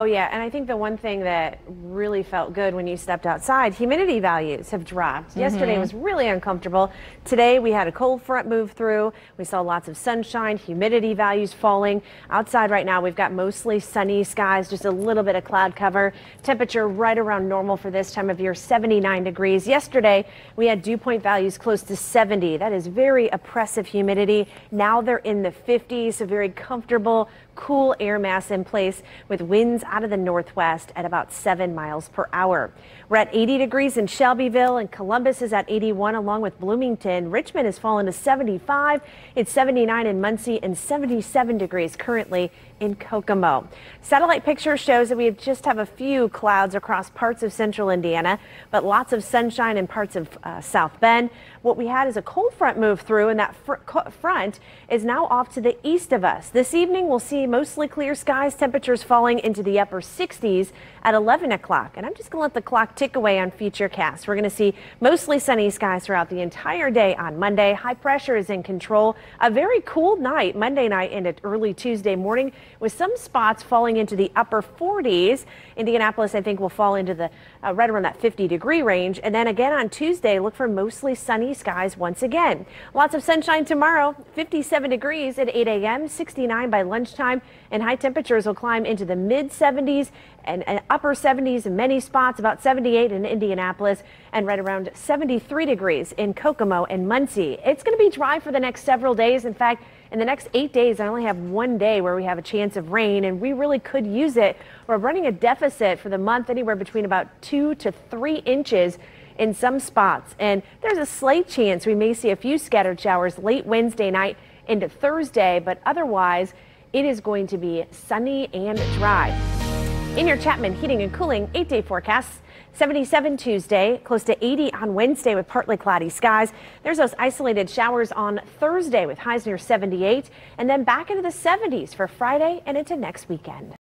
Oh, yeah. And I think the one thing that really felt good when you stepped outside, humidity values have dropped. Mm -hmm. Yesterday was really uncomfortable. Today we had a cold front move through. We saw lots of sunshine, humidity values falling. Outside right now, we've got mostly sunny skies, just a little bit of cloud cover. Temperature right around normal for this time of year, 79 degrees. Yesterday, we had dew point values close to 70. That is very oppressive humidity. Now they're in the 50s, so very comfortable, cool air mass in place with winds out of the northwest at about 7 miles per hour. We're at 80 degrees in Shelbyville and Columbus is at 81 along with Bloomington. Richmond has fallen to 75. It's 79 in Muncie and 77 degrees currently in Kokomo. Satellite picture shows that we just have a few clouds across parts of central Indiana, but lots of sunshine in parts of uh, South Bend. What we had is a cold front move through and that fr front is now off to the east of us. This evening we'll see mostly clear skies, temperatures falling into the upper 60s at 11 o'clock. And I'm just going to let the clock tick away on Futurecast. We're going to see mostly sunny skies throughout the entire day on Monday. High pressure is in control. A very cool night Monday night into early Tuesday morning with some spots falling into the upper 40s. Indianapolis, I think, will fall into the uh, right around that 50 degree range. And then again on Tuesday, look for mostly sunny skies once again. Lots of sunshine tomorrow, 57 degrees at 8 a.m., 69 by lunchtime, and high temperatures will climb into the mid 70s and, and upper 70s in many spots, about 78 in Indianapolis, and right around 73 degrees in Kokomo and Muncie. It's going to be dry for the next several days. In fact, in the next eight days, I only have one day where we have a chance of rain, and we really could use it. We're running a deficit for the month anywhere between about two to three inches in some spots. And there's a slight chance we may see a few scattered showers late Wednesday night into Thursday, but otherwise, it is going to be sunny and dry. In your Chapman Heating and Cooling eight day forecast, 77 Tuesday, close to 80 on Wednesday with partly cloudy skies. There's those isolated showers on Thursday with highs near 78 and then back into the 70s for Friday and into next weekend.